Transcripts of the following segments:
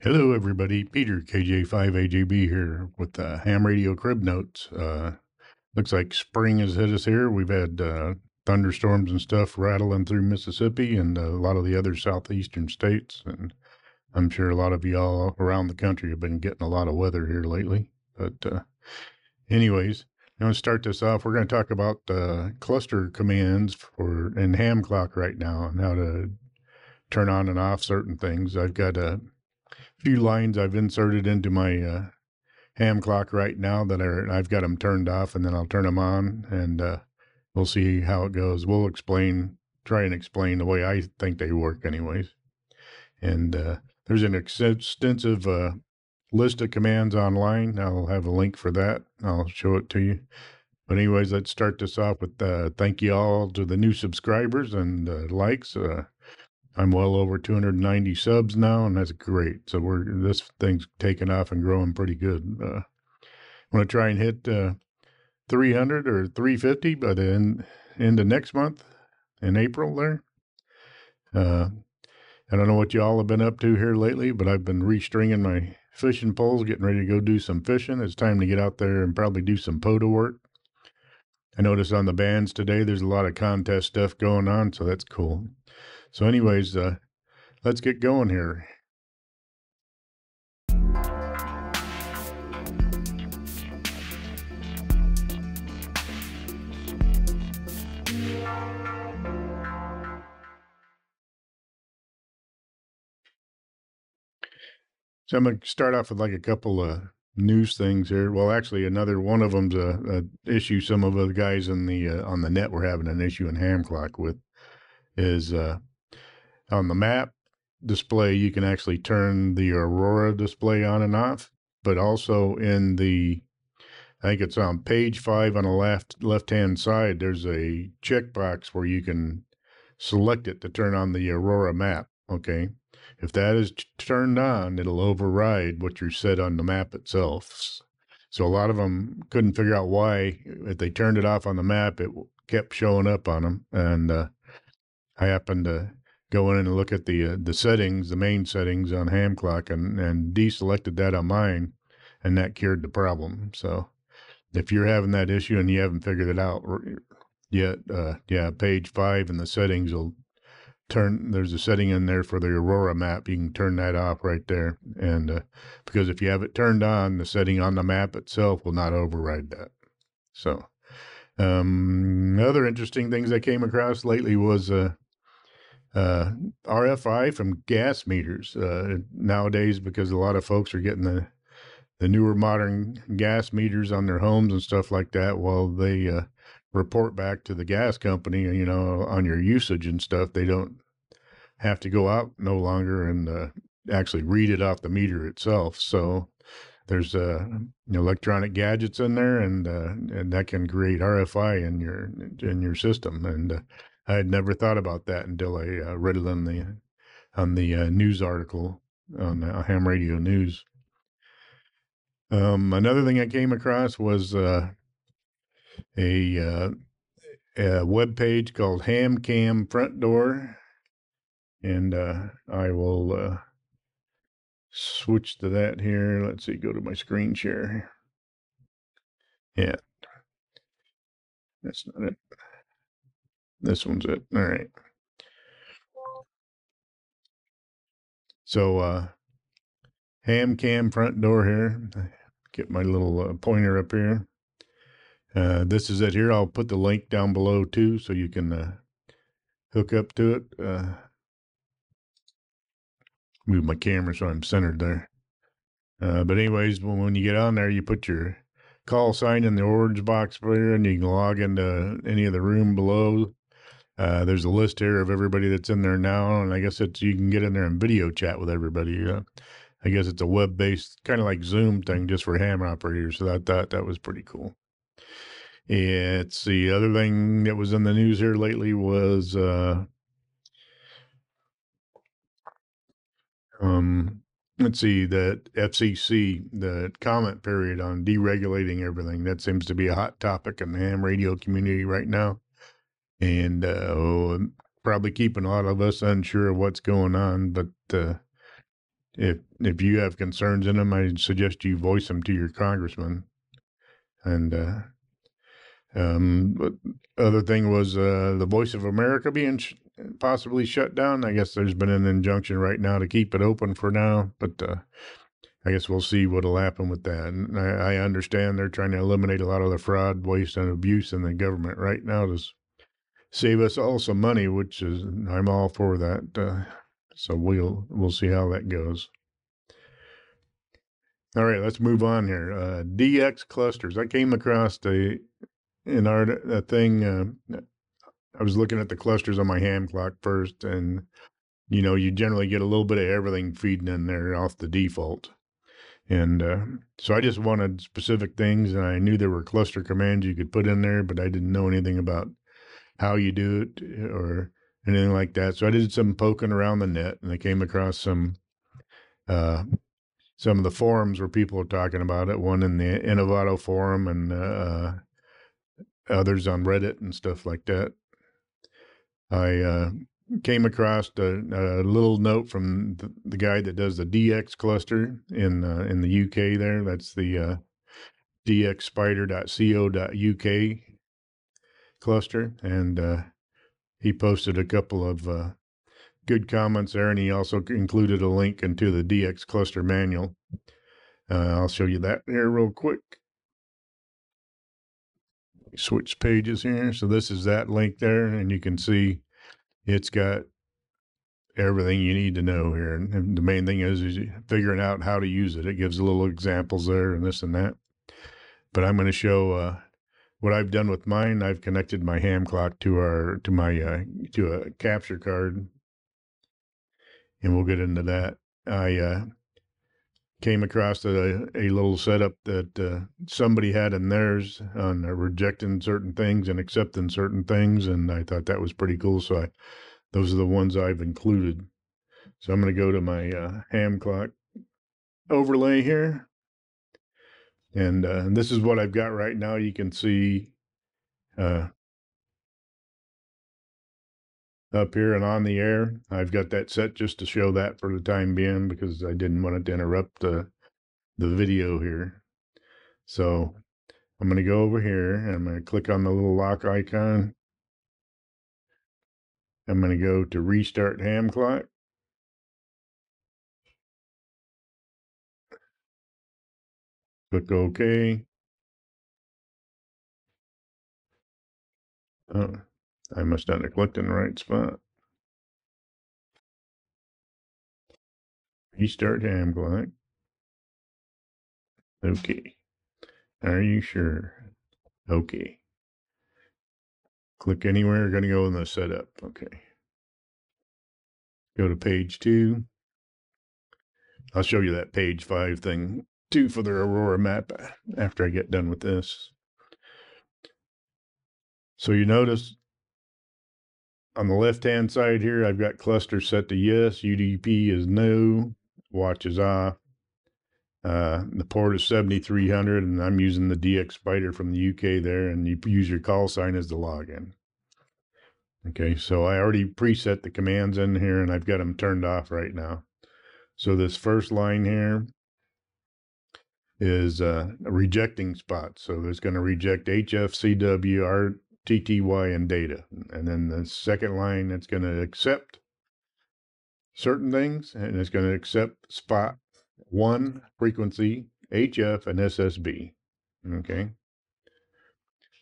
Hello, everybody. Peter, KJ5AJB here with the Ham Radio Crib Notes. Uh, looks like spring has hit us here. We've had uh, thunderstorms and stuff rattling through Mississippi and a lot of the other southeastern states. And I'm sure a lot of y'all around the country have been getting a lot of weather here lately. But, uh, anyways, I'm going to start this off. We're going to talk about uh, cluster commands for in ham clock right now and how to turn on and off certain things. I've got a few lines I've inserted into my uh, ham clock right now that are I've got them turned off, and then I'll turn them on, and uh, we'll see how it goes. We'll explain, try and explain the way I think they work, anyways. And uh, there's an extensive uh, list of commands online. I'll have a link for that. I'll show it to you. But anyways, let's start this off with uh, thank you all to the new subscribers and uh, likes. I'm well over 290 subs now, and that's great. So we're this thing's taking off and growing pretty good. Uh, I want to try and hit uh, 300 or 350 by the end, end of next month in April. There. Uh, I don't know what y'all have been up to here lately, but I've been restringing my fishing poles, getting ready to go do some fishing. It's time to get out there and probably do some POTA work. I noticed on the bands today, there's a lot of contest stuff going on, so that's cool. So, anyways, uh, let's get going here. So I'm going to start off with like a couple of news things here. Well, actually, another one of them's a, a issue. Some of the guys in the uh, on the net were having an issue in Ham Clock with is uh, on the map display, you can actually turn the Aurora display on and off, but also in the, I think it's on page five on the left left hand side. There's a checkbox where you can select it to turn on the Aurora map. Okay, if that is turned on, it'll override what you set on the map itself. So a lot of them couldn't figure out why if they turned it off on the map, it kept showing up on them, and uh, I happened to go in and look at the uh, the settings, the main settings on ham clock, and and deselected that on mine, and that cured the problem. So if you're having that issue and you haven't figured it out yet, uh, yeah, page five in the settings will turn. There's a setting in there for the Aurora map. You can turn that off right there, and uh, because if you have it turned on, the setting on the map itself will not override that. So. Um, other interesting things I came across lately was uh, uh, RFI from gas meters uh, nowadays because a lot of folks are getting the the newer modern gas meters on their homes and stuff like that. While they uh, report back to the gas company, you know, on your usage and stuff, they don't have to go out no longer and uh, actually read it off the meter itself. So there's uh, electronic gadgets in there, and uh, and that can create RFI in your in your system. And uh, I had never thought about that until I uh, read it on the on the uh, news article on uh, Ham Radio News. Um, another thing I came across was uh, a, uh, a web page called Ham Cam Front Door, and uh, I will switch to that here. Let's see, go to my screen share. Yeah, that's not it. This one's it. All right. So, uh, ham cam front door here. Get my little uh, pointer up here. Uh, this is it here. I'll put the link down below too, so you can uh, hook up to it. Uh, move my camera so I'm centered there. Uh, but anyways, when, when you get on there, you put your call sign in the orange box there, and you can log into any of the room below. Uh, there's a list here of everybody that's in there now, and I guess it's you can get in there and video chat with everybody. I guess it's a web based kind of like Zoom thing just for ham operators. So that that that was pretty cool. It's the other thing that was in the news here lately was uh, um, let's see that FCC the comment period on deregulating everything that seems to be a hot topic in the ham radio community right now and uh, oh, probably keeping a lot of us unsure of what's going on. But uh, if if you have concerns in them, I suggest you voice them to your congressman. And uh, um, but other thing was uh, the Voice of America being sh- possibly shut down. I guess there's been an injunction right now to keep it open for now, but uh, I guess we'll see what'll happen with that. And I, I, understand they're trying to eliminate a lot of the fraud, waste, and abuse in the government right now to save us all some money, which is I'm all for that. Uh, so we'll we'll see how that goes. All right, let's move on here. Uh, DX clusters. I came across a an art a thing. Uh, I was looking at the clusters on my ham clock first, and you know, you generally get a little bit of everything feeding in there off the default. And uh, so I just wanted specific things, and I knew there were cluster commands you could put in there, but I didn't know anything about how you do it or anything like that. So I did some poking around the net, and I came across some uh, some of the forums where people are talking about it. One in the Inovato forum, and uh, others on Reddit and stuff like that. I uh, came across a, a, little note from the, the, guy that does the DX cluster in uh, in the UK. There, that's the uh, dxspider.co.uk cluster, and uh, he posted a couple of uh, good comments there, and he also included a link into the DX cluster manual. Uh, I'll show you that here real quick switch pages here. So this is that link there, and you can see it's got everything you need to know here. And the main thing is, is figuring out how to use it. It gives a little examples there and this and that. But I'm going to show uh, what I've done with mine. I've connected my ham clock to our to my uh, to a capture card, and we'll get into that. I uh, came across a, a little setup that uh, somebody had in theirs on uh, rejecting certain things and accepting certain things, and I thought that was pretty cool. So I, those are the ones I've included. So I'm going to go to my uh, ham clock overlay here, and, uh, this is what I've got right now. You can see uh, up here and on the air. I've got that set just to show that for the time being because I didn't want it to interrupt the, the video here. So I'm going to go over here and I'm going to click on the little lock icon. I'm going to go to restart ham clock. Click OK. Oh, I must not have clicked in the right spot. Restart ham clock. Okay. Are you sure? Okay. Click anywhere, gonna go in the setup. Okay. Go to page two. I'll show you that page five thing for the Aurora map after I get done with this. So you notice on the left hand side here, I've got cluster set to yes, UDP is no, watch is off. Uh, the port is 7300 and I'm using the DX Spider from the UK there and you use your call sign as the login. Okay, so I already preset the commands in here and I've got them turned off right now. So this first line here is uh, rejecting spots. So it's going to reject HFCW, TTY and data. And then the second line, it's going to accept certain things and it's going to accept spot one frequency, HF and SSB. Okay.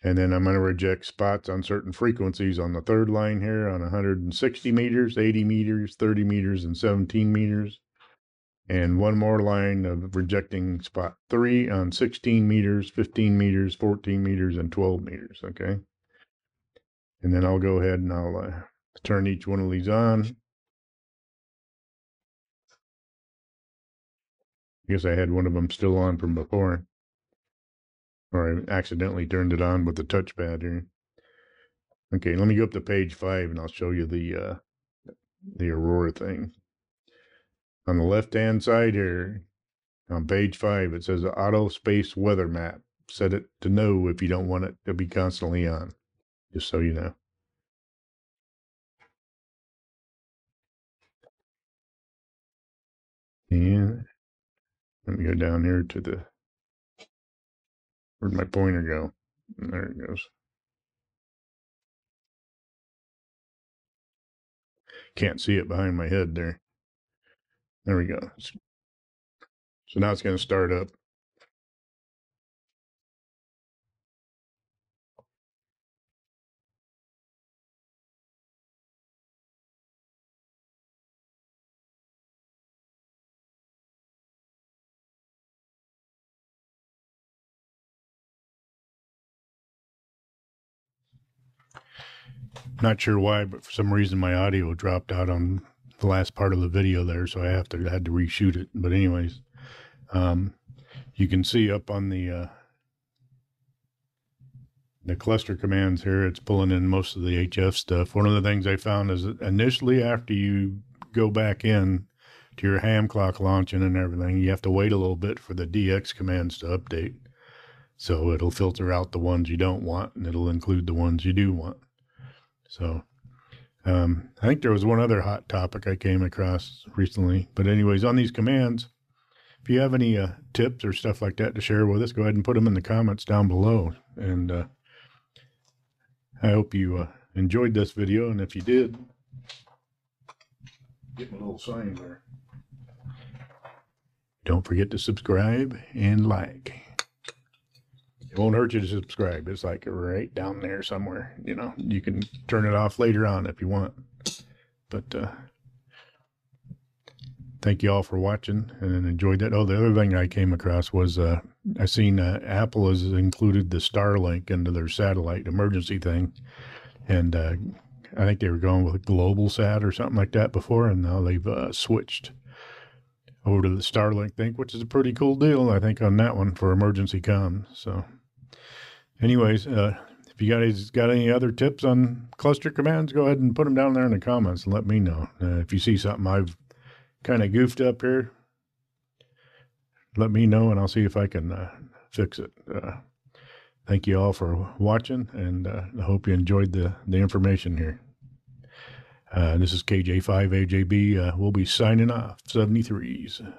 And then I'm going to reject spots on certain frequencies on the third line here on 160 meters, 80 meters, 30 meters, and 17 meters. And one more line of rejecting spot three on 16 meters, 15 meters, 14 meters, and 12 meters. Okay. And then I'll go ahead and I'll uh, turn each one of these on. I guess I had one of them still on from before. Or I accidentally turned it on with the touchpad here. Okay, let me go up to page five and I'll show you the uh, the Aurora thing. On the left-hand side here, on page five, it says auto space weather map. Set it to no if you don't want it to be constantly on just so you know. And let me go down here to the, where'd my pointer go? There it goes. Can't see it behind my head there. There we go. So now it's going to start up. Not sure why, but for some reason my audio dropped out on the last part of the video there, so I have to I had to reshoot it. But anyways, um, you can see up on the uh, the cluster commands here, it's pulling in most of the HF stuff. One of the things I found is that initially after you go back in to your ham clock launching and everything, you have to wait a little bit for the DX commands to update. So it'll filter out the ones you don't want and it'll include the ones you do want. So um, I think there was one other hot topic I came across recently. But, anyways, on these commands, if you have any uh, tips or stuff like that to share with us, go ahead and put them in the comments down below. And uh, I hope you uh, enjoyed this video. And if you did, get my little sign there. Don't forget to subscribe and like. It won't hurt you to subscribe. It's like right down there somewhere. You know, you can turn it off later on if you want. But uh, thank you all for watching and enjoyed that. Oh, the other thing I came across was uh, I seen uh, Apple has included the Starlink into their satellite emergency thing, and uh, I think they were going with Global-Sat or something like that before, and now they've uh, switched over to the Starlink thing, which is a pretty cool deal, I think, on that one for emergency comms. So anyways, uh, if you guys got any other tips on cluster commands, go ahead and put them down there in the comments and let me know. Uh, if you see something I've kind of goofed up here, let me know and I'll see if I can uh, fix it. Uh, thank you all for watching, and uh, I hope you enjoyed the, the information here. Uh, this is KJ5AJB. we'll be signing off 73s.